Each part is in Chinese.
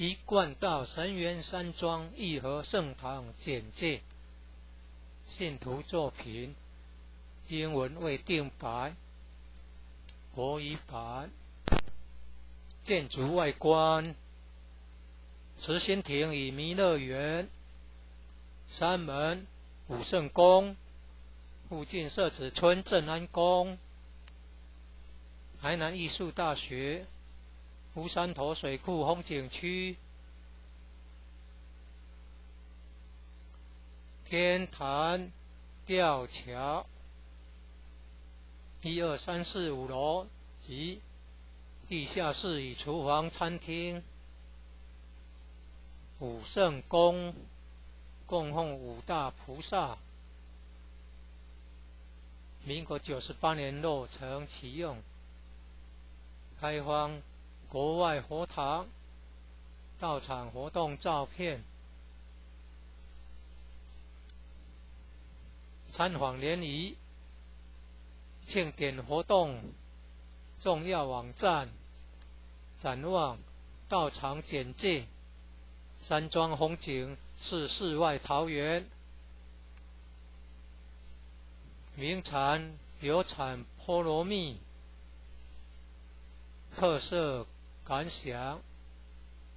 一贯道神元山庄义和圣堂简介。信徒作品，英文未定白，国语版。建筑外观，慈心亭与弥勒园，山门武圣宫，附近设子村镇安宫，台南艺术大学，乌山头水库风景区。天坛吊桥，一二三四五楼及地下室与厨房、餐厅。武圣宫供奉五大菩萨。民国九十八年落成启用。开荒国外佛堂到场活动照片。参访联谊、庆典活动、重要网站、展望、到场简介、山庄风景是世外桃源，名产有产菠萝蜜，特色感想：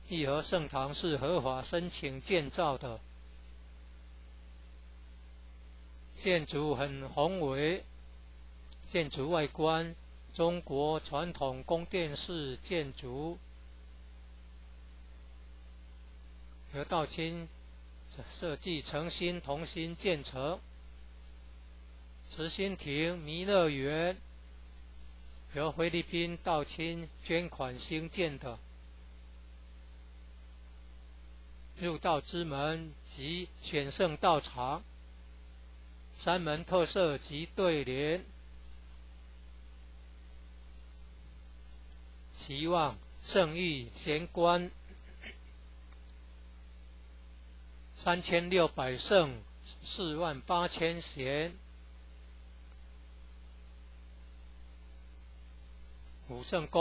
义和圣堂是合法申请建造的。建筑很宏伟，建筑外观中国传统宫殿式建筑。何道清设计诚心同心建成。慈心亭弥勒园由菲律宾道清捐款兴建的。入道之门及选圣道场。三门特色及对联，期望圣域贤官，三千六百圣，四万八千贤，五圣宫。